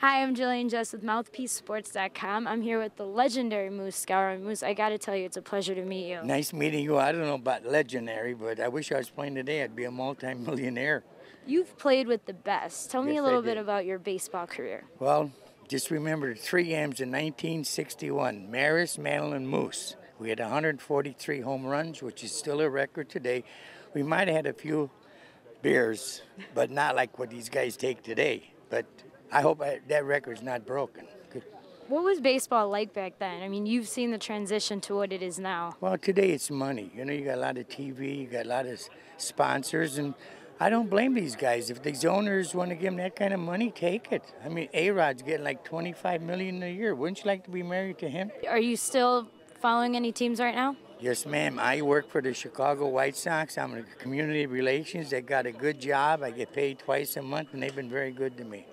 Hi, I'm Jillian Jess with MouthpieceSports.com. I'm here with the legendary Moose Skowron. Moose, I got to tell you, it's a pleasure to meet you. Nice meeting you. I don't know about legendary, but I wish I was playing today. I'd be a multimillionaire. You've played with the best. Tell me Yes, a little bit about your baseball career. Well, just remember three M's in 1961 Maris, Mantle, and Moose. We had 143 home runs, which is still a record today. We might have had a few beers, but not like what these guys take today. But I hope I, that record's not broken. Good. What was baseball like back then? I mean, you've seen the transition to what it is now. Well, today it's money. You know, you got a lot of TV, you got a lot of sponsors, and I don't blame these guys. If these owners want to give them that kind of money, take it. I mean, A Rod's getting like 25 million a year. Wouldn't you like to be married to him? Are you still following any teams right now? Yes, ma'am. I work for the Chicago White Sox. I'm in community relations. They got a good job. I get paid twice a month, and they've been very good to me.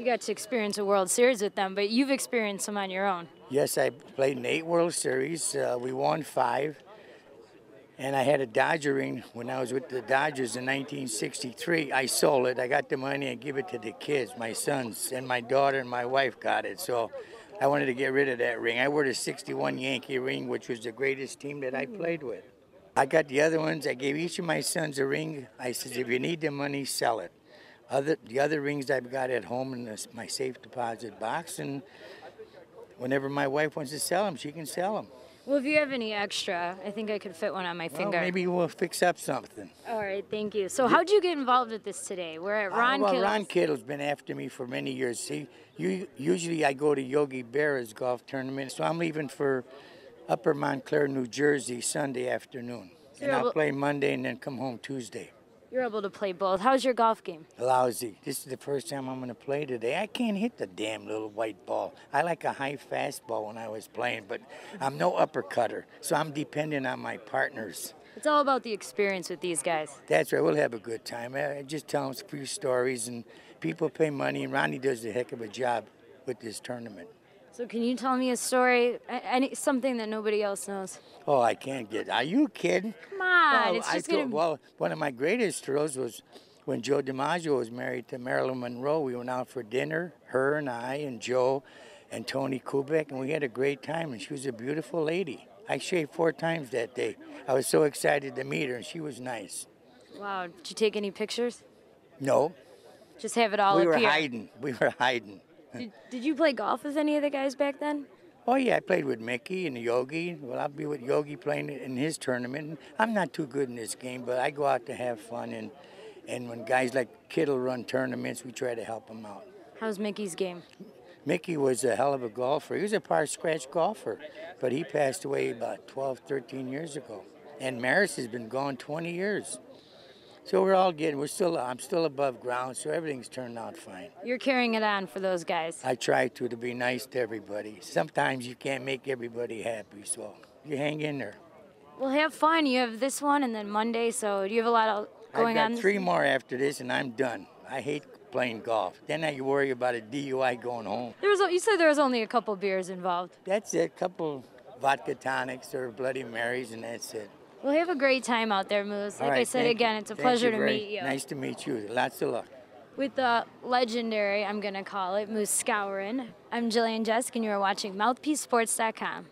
You got to experience a World Series with them, but you've experienced some on your own. Yes, I played in eight World Series. Uh, we won five. And I had a Dodger ring when I was with the Dodgers in 1963. I sold it. I got the money and give it to the kids, my sons, and my daughter and my wife got it. So I wanted to get rid of that ring. I wore the 61 Yankee ring, which was the greatest team that I played with. I got the other ones. I gave each of my sons a ring. I said, if you need the money, sell it. Other, the other rings I've got at home in this, my safe deposit box, and whenever my wife wants to sell them, she can sell them. Well, if you have any extra, I think I could fit one on my Well, finger. maybe we'll fix up something. All right, thank you. So, how'd you get involved with this today? We're at Ron Uh, well, Kittle's- Ron Kittle's been after me for many years. See, you, usually I go to Yogi Berra's golf tournament, so I'm leaving for Upper Montclair, New Jersey, Sunday afternoon. And I'll play Monday and then come home Tuesday. You're able to play both. How's your golf game? Lousy. This is the first time I'm going to play today. I can't hit the damn little white ball. I like a high fastball when I was playing, but I'm no uppercutter, so I'm dependent on my partners. It's all about the experience with these guys. That's right. We'll have a good time. I just tell them a few stories, and people pay money, and Ronnie does a heck of a job with this tournament. So, can you tell me a story, any something that nobody else knows? Oh, I can't get. Are you kidding? Come on, Well, it's I just told- gonna. well, one of my greatest thrills was when Joe DiMaggio was married to Marilyn Monroe. We went out for dinner, her and I, and Joe, and Tony Kubek, and we had a great time. And she was a beautiful lady. I shaved four times that day. I was so excited to meet her, and she was nice. Wow, did you take any pictures? No, Just have it all we were here. hiding. We were hiding. Did, did you play golf with any of the guys back then? Oh yeah, I played with Mickey and Yogi. Well, I'll be with Yogi playing in his tournament. I'm not too good in this game, but I go out to have fun, and and when guys like Kittle run tournaments, we try to help them out. How's Mickey's game? Mickey was a hell of a golfer. He was a par scratch golfer, but he passed away about 12, 13 years ago. And Maris has been gone 20 years. So we're all getting, we're still, I'm still above ground, so everything's turned out fine. You're carrying it on for those guys. I try to to be nice to everybody. Sometimes you can't make everybody happy, so you hang in there. Well, have fun. You have this one and then Monday, so do you have a lot of going on? I've got on? three more after this, and I'm done. I hate playing golf. Then I worry about a DUI going home. There was, you said there was only a couple beers involved. That's it. a Couple vodka tonics or Bloody Marys, and that's it. Well, have a great time out there, Moose. Like All I said again, it's a Thank pleasure you to meet you. Nice to meet you. Lots of luck. With the legendary, I'm going to call it, Moose Skowron, I'm Jillian Jesk, and you are watching MouthpieceSports.com.